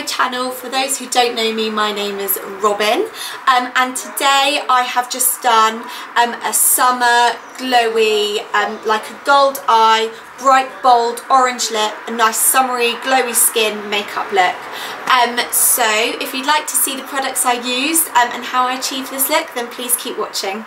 my channel. For those who don't know me, my name is Robyn um, and today I have just done um, a summer glowy, um, like a gold eye, bright bold orange lip, a nice summery glowy skin makeup look. Um, so if you'd like to see the products I used um, and how I achieved this look then please keep watching.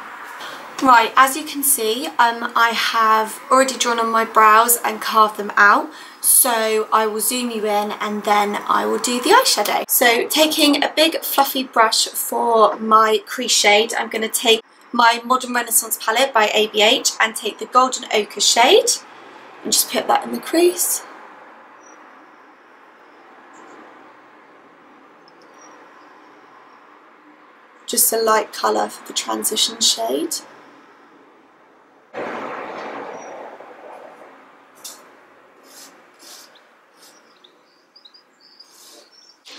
Right, as you can see, um, I have already drawn on my brows and carved them out. So I will zoom you in and then I will do the eyeshadow. So taking a big fluffy brush for my crease shade, I'm going to take my Modern Renaissance palette by ABH and take the Golden Ochre shade and just put that in the crease. Just a light colour for the transition shade.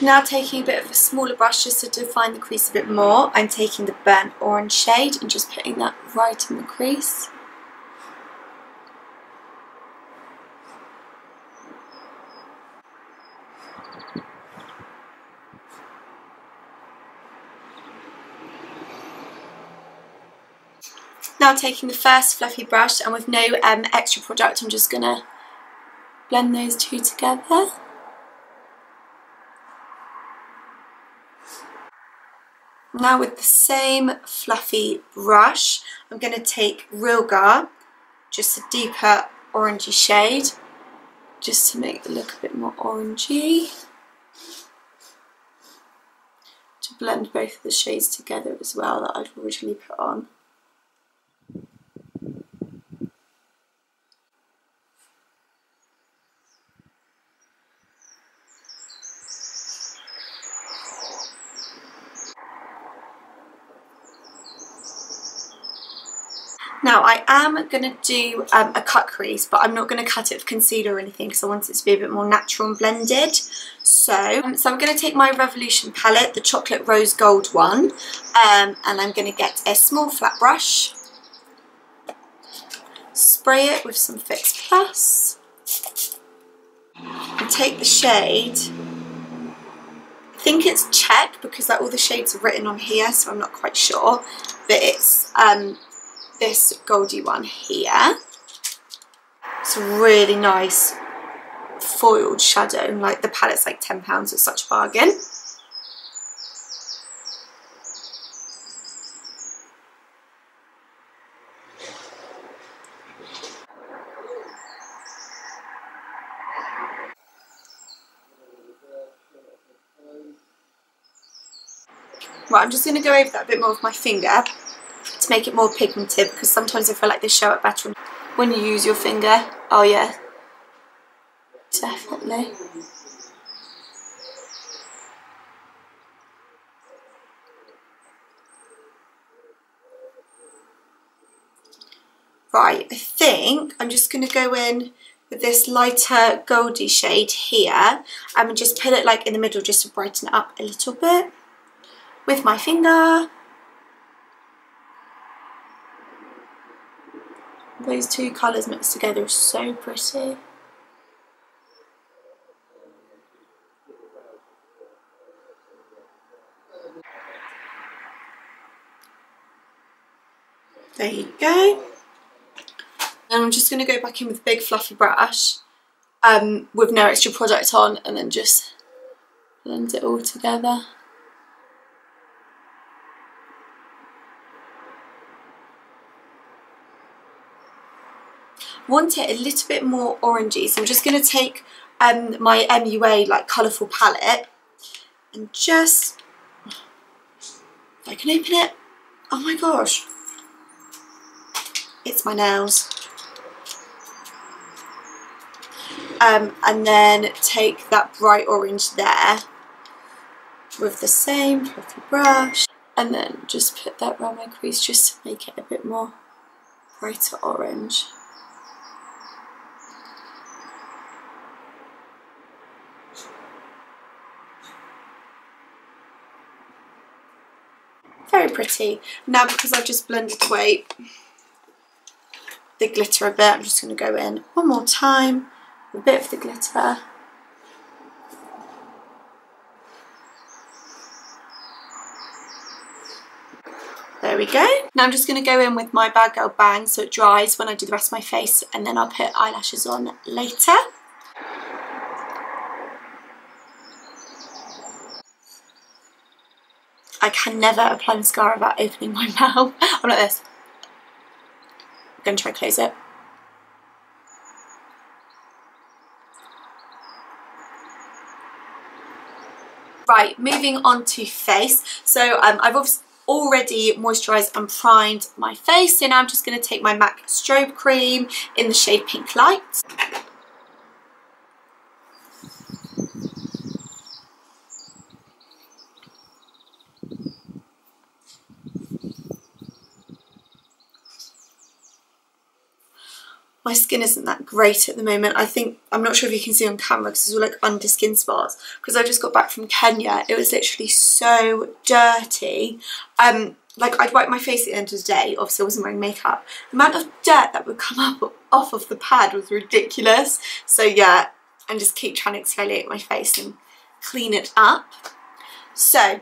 Now taking a bit of a smaller brush just to define the crease a bit more, I'm taking the burnt orange shade and just putting that right in the crease. Now taking the first fluffy brush and with no um, extra product I'm just going to blend those two together. Now with the same fluffy brush, I'm going to take Realgar, just a deeper orangey shade, just to make it look a bit more orangey. To blend both of the shades together as well that I've originally put on. Now I am going to do um, a cut crease but I'm not going to cut it with concealer or anything because I want it to be a bit more natural and blended. So, um, so I'm going to take my Revolution palette, the chocolate rose gold one, um, and I'm going to get a small flat brush, spray it with some Fix Plus, and take the shade I think it's check because like all the shades are written on here so I'm not quite sure but it's um, this goldy one here. It's a really nice foiled shadow. Like the palette's like £10, it's such a bargain. Right, I'm just going to go over that a bit more with my finger to make it more pigmented because sometimes I feel like they show up better when you use your finger. Oh yeah, definitely. Right, I think I'm just going to go in with this lighter goldy shade here and just put it like in the middle just to brighten it up a little bit with my finger. Those two colours mixed together are so pretty. There you go. And I'm just going to go back in with a big fluffy brush um, with no extra product on and then just blend it all together. Want it a little bit more orangey. So I'm just going to take um, my MUA like colourful palette and just if I can open it oh my gosh. It's my nails. Um, and then take that bright orange there with the same fluffy brush and then just put that around my crease just to make it a bit more brighter orange very pretty. Now because I've just blended away the glitter a bit, I'm just going to go in one more time, a bit of the glitter. There we go. Now I'm just going to go in with my Bad Girl Bang so it dries when I do the rest of my face and then I'll put eyelashes on later. I can never apply mascara without opening my mouth. I'm like this. I'm going to try and close it. Right, moving on to face. So um, I've already moisturised and primed my face. So now I'm just going to take my MAC Strobe Cream in the shade Pink Light. My skin isn't that great at the moment. I think, I'm not sure if you can see on camera because it's all like under skin spots because I just got back from Kenya. It was literally so dirty. Um, like I'd wipe my face at the end of the day, obviously I wasn't wearing makeup. The amount of dirt that would come up off of the pad was ridiculous. So yeah, and just keep trying to exfoliate my face and clean it up. So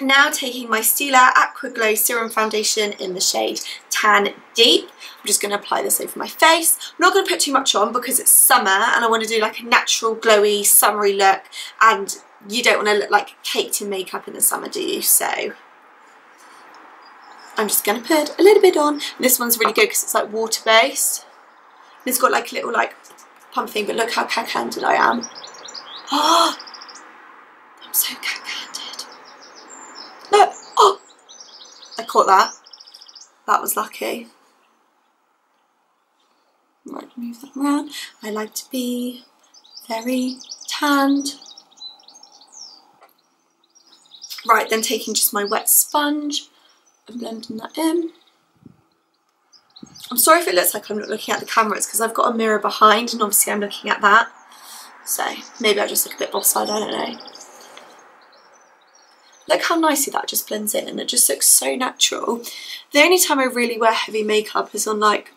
now taking my Stila Aqua Glow Serum Foundation in the shade Tan Deep. I'm just going to apply this over my face. I'm not going to put too much on because it's summer and I want to do like a natural glowy summery look and you don't want to look like caked in makeup in the summer do you? So I'm just going to put a little bit on. This one's really good because it's like water based. It's got like a little like pump thing but look how cat-handed I am. Oh, I'm so cat-handed. Look, oh, I caught that. That was lucky. Right, move that around. I like to be very tanned. Right, then taking just my wet sponge and blending that in. I'm sorry if it looks like I'm not looking at the camera, it's because I've got a mirror behind and obviously I'm looking at that. So maybe I just look a bit boss-eyed, I don't know. Look how nicely that just blends in and it just looks so natural. The only time I really wear heavy makeup is on like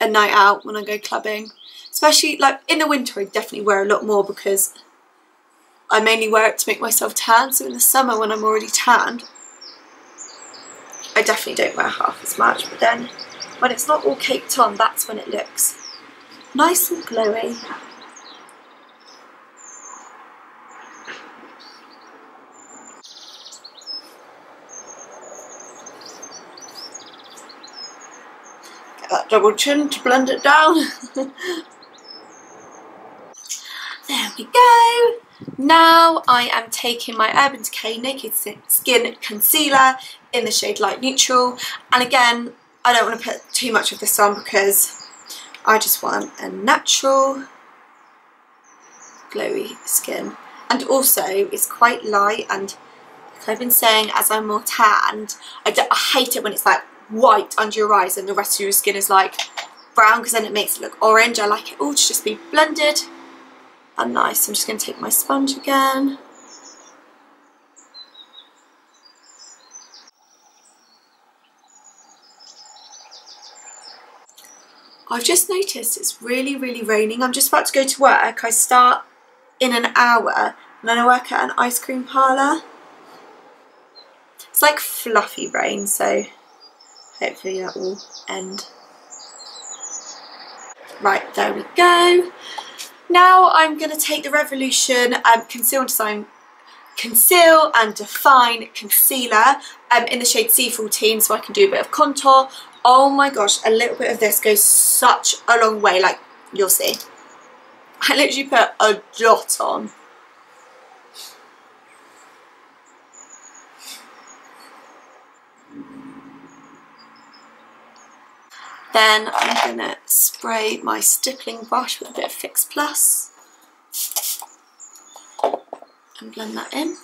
a night out when I go clubbing. Especially like in the winter I definitely wear a lot more because I mainly wear it to make myself tan. So in the summer when I'm already tanned, I definitely don't wear half as much. But then when it's not all caked on, that's when it looks nice and glowy. that double chin to blend it down. there we go. Now I am taking my Urban Decay Naked Skin Concealer in the shade Light Neutral. And again, I don't want to put too much of this on because I just want a natural glowy skin. And also, it's quite light and like I've been saying, as I'm more tanned, I, I hate it when it's like white under your eyes and the rest of your skin is like brown because then it makes it look orange. I like it all to just be blended and nice. I'm just going to take my sponge again. I've just noticed it's really, really raining. I'm just about to go to work. I start in an hour and then I work at an ice cream parlour. It's like fluffy rain, so hopefully that will end. Right, there we go. Now I'm going to take the Revolution um, Conceal and Design Conceal and Define Concealer um, in the shade C14 so I can do a bit of contour. Oh my gosh, a little bit of this goes such a long way, like you'll see. I literally put a dot on Then I'm going to spray my stippling brush with a bit of Fix Plus and blend that in.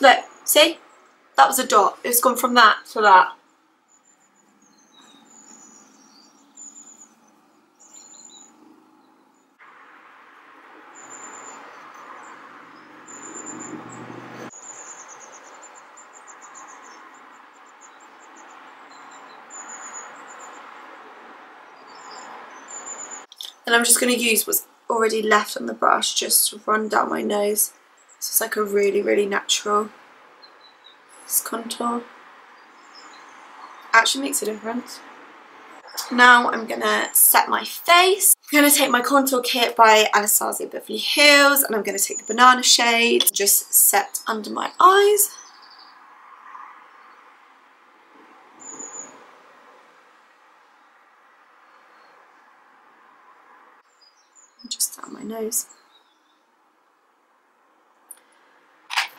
Look, see? That was a dot. It's gone from that to that. And I'm just going to use what's already left on the brush just to run down my nose. So it's like a really, really natural This contour actually makes a difference. Now I'm going to set my face. I'm going to take my contour kit by Anastasia Beverly Hills and I'm going to take the banana shade, just set under my eyes. Nose.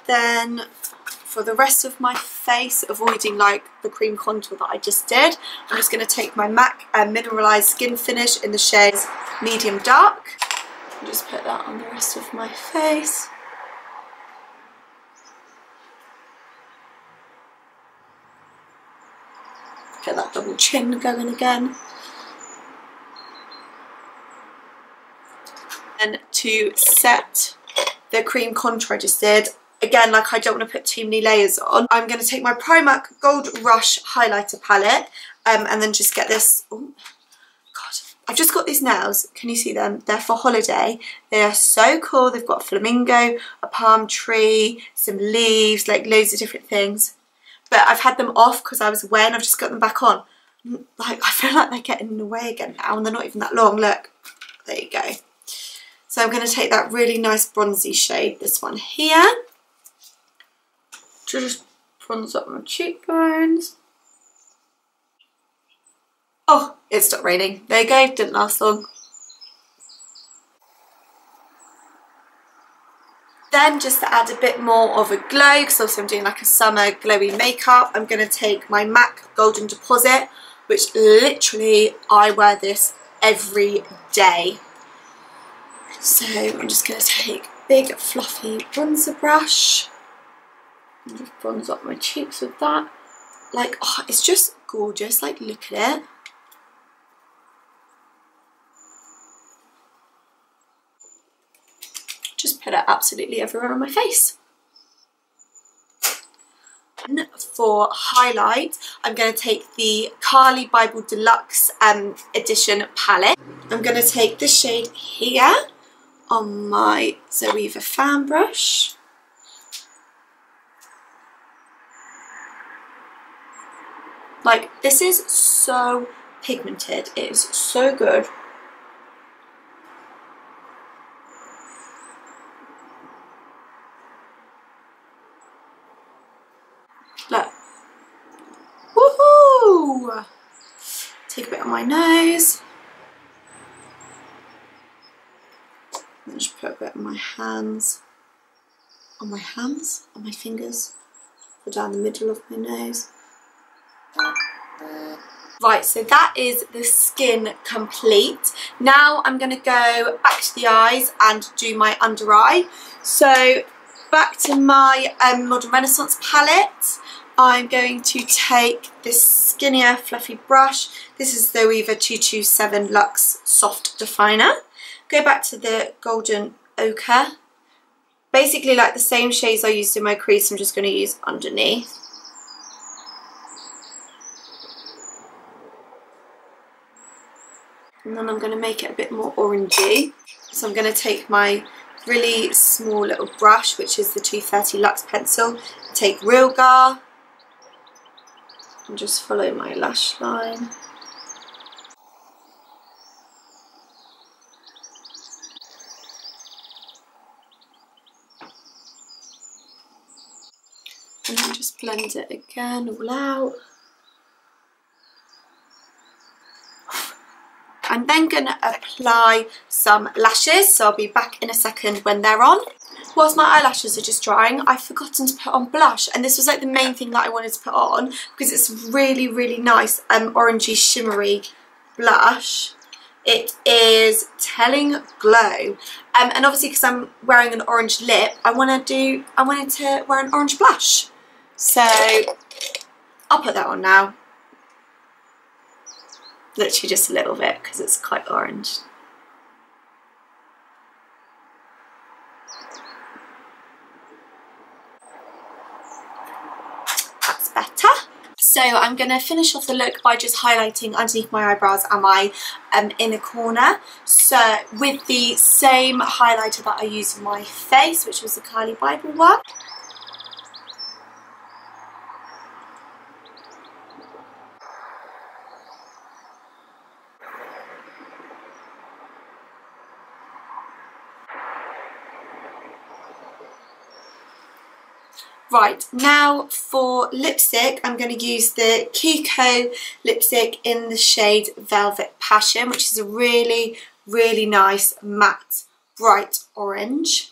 Then for the rest of my face, avoiding like the cream contour that I just did, I'm just going to take my MAC uh, Mineralized Skin Finish in the shade Medium Dark. And just put that on the rest of my face. Get that double chin going again. And to set the cream contour I just did, again, like I don't want to put too many layers on. I'm going to take my Primark Gold Rush highlighter palette um, and then just get this. Oh, God. I've just got these nails. Can you see them? They're for holiday. They are so cool. They've got a flamingo, a palm tree, some leaves, like loads of different things. But I've had them off because I was away and I've just got them back on. Like, I feel like they're getting in the way again now and they're not even that long. Look, there you go. So I'm going to take that really nice bronzy shade, this one here to just bronze up my cheekbones. Oh, it stopped raining. There you go, didn't last long. Then just to add a bit more of a glow, because also I'm doing like a summer glowy makeup, I'm going to take my MAC Golden Deposit, which literally I wear this every day. So I'm just going to take big fluffy bronzer brush and just bronze up my cheeks with that. Like, oh, it's just gorgeous. Like, look at it. Just put it absolutely everywhere on my face. And for highlight, I'm going to take the Carli Bybel Deluxe um, Edition palette. I'm going to take the shade here on my Zoeva fan brush. Like, this is so pigmented. It is so good. Look. Woohoo! Take a bit on my nose. Just put a bit on my hands. On my hands? On my fingers? Put down the middle of my nose. Right, so that is the skin complete. Now I'm going to go back to the eyes and do my under eye. So back to my um, Modern Renaissance palette. I'm going to take this skinnier fluffy brush. This is the Zoeva 227 Luxe Soft Definer. Go back to the Golden Ochre. Basically like the same shades I used in my crease, I'm just going to use underneath. and then I'm going to make it a bit more orangey. So I'm going to take my really small little brush, which is the 230 Luxe pencil, take Realgar and just follow my lash line. And then just blend it again all out. I'm then going to apply some lashes, so I'll be back in a second when they're on. Whilst my eyelashes are just drying, I've forgotten to put on blush, and this was like the main thing that I wanted to put on, because it's really, really nice um, orangey shimmery blush. It is Telling Glow, um, and obviously because I'm wearing an orange lip, I want to do, I wanted to wear an orange blush. So I'll put that on now literally just a little bit because it's quite orange. That's better. So I'm going to finish off the look by just highlighting underneath my eyebrows and my um, inner corner. So with the same highlighter that I used for my face, which was the Carli Bybel one. Right, now for lipstick, I'm going to use the Kiko lipstick in the shade Velvet Passion, which is a really, really nice matte bright orange.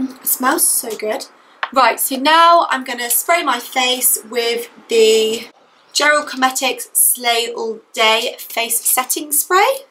Mm, it smells so good. Right, so now I'm going to spray my face with the Gerard Cosmetics Slay All Day Face Setting Spray.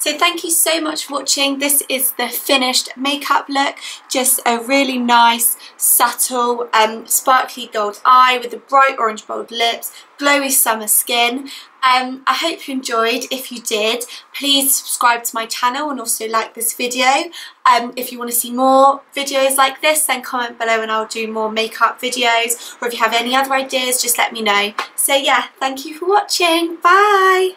So thank you so much for watching. This is the finished makeup look. Just a really nice, subtle, um, sparkly gold eye with the bright orange bold lips, glowy summer skin. Um, I hope you enjoyed. If you did, please subscribe to my channel and also like this video. Um, if you want to see more videos like this, then comment below and I'll do more makeup videos. Or if you have any other ideas, just let me know. So yeah, thank you for watching. Bye!